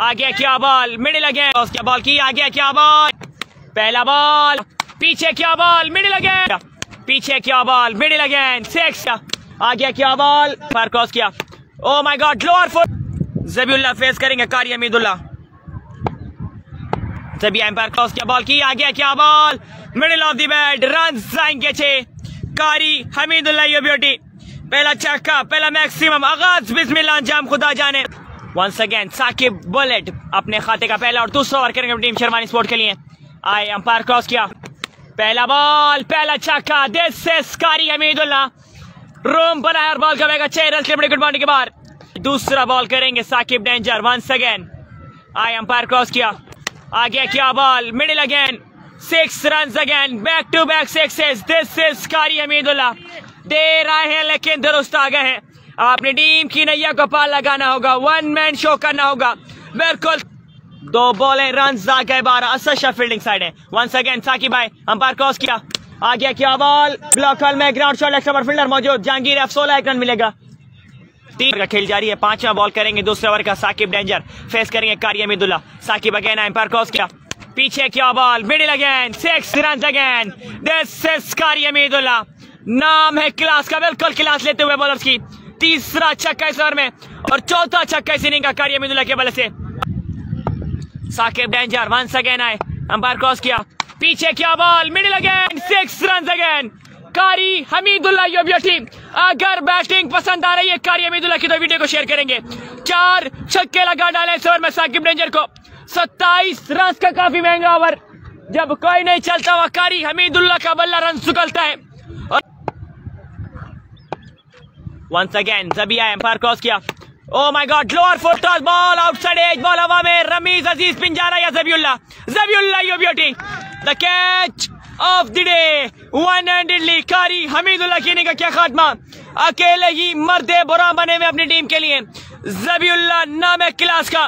आगे क्या ball? Middle again. उसके बॉल की, आ गया क्या बॉल? पहला बॉल। पीछे क्या बॉल? Middle again. पीछे क्या बॉल? Middle again. सिक्स। आगे क्या बॉल? पर क्रॉस किया। ओ my god lower foot Zabiullah face करेंगे, कारी हमीदुल्ला जबी एम्पायर क्रॉस किया, बॉल की आगे क्या ball? Middle of the bat run जाएँगे छे। कारी हमीदुल्ला ब्यूटी पहला चक्का पहला मैक्सिमम आगाज़, बिस्मिल्लाह, अंजाम खुदा जाने। वंस अगेन साकिब बुलेट अपने खाते का पहला और दूसरा ओवर करेंगे टीम शर्मानी स्पोर्ट के लिए। आए अंपायर क्रॉस किया। पहला बॉल, पहला छक्का this is Qari Hamidullah room बनाया और बॉल करेगा छह रन के बड़ी गुड मॉर्निंग के बाहर दूसरा बॉल करेंगे साकिब डेंजर वंस अगेन आए अंपायर क्रॉस किया। आगे क्या ball middle again six run again back to back sixes this is Qari Hamidullah there आए हैं, लेकिन दुरुस्त आ गए हैं। अपनी टीम की नैया को पाल लगाना होगा वन मैन शो करना होगा। बिल्कुल, दो बॉलें रन आ गए बारह। अच्छा फील्डिंग साइड है। वंस अगेन साकी भाई अंपायर क्रॉस किया। आगे क्या बॉल ब्लॉक हॉल में ग्राउंड शॉट एक्स्ट्रा फील्डर मौजूद। जहांगीर एफ़ सोलह एक रन मिलेगा। तीन का खेल जारी है। पांचवा बॉल करेंगे, दूसरे ओवर का साकिब डेंजर फेस करेंगे Qari Amidullah Saqib again umpire cross किया। पीछे क्या ball middle again six run again this is Qari Amidullah नाम है क्लास का, बिल्कुल क्लास लेते हुए बॉलर्स की। तीसरा छक्का इस ओवर में, और चौथा छक्का इस इनिंग का कारी अमीदुल्ला के बल से। साकिब डेंजर वंस अगेन आए, अंपायर क्रॉस किया। पीछे क्या ball middle again six run again Qari Hamidullah you beauty अगर बैटिंग पसंद आ रही है, कारी हमीदुल्ला की तो वीडियो को शेयर करेंगे। चार छक्के लगा डाले इस ओवर में साकिब डेंजर को। सत्ताईस रन का काफ़ी महँगा ओवर जब कोई नहीं चलता हुआ कारी हमीदुल्ला का बल्ला रन सुकलता है। वंस अगेन जबी आई एम्पायर क्रॉस किया ओ my god lower foot toss ball outside edge ball हवा में रमीज अज़ीज़ पिंजारा या Zabiullah Zabiullah you beauty the catch of the day one handedly Qari Hamidullah की का क्या खात्मा? अकेले ही मर्दे बुरा बने हुए अपनी टीम के लिए। जबीउल्ला नाम है क्लास का।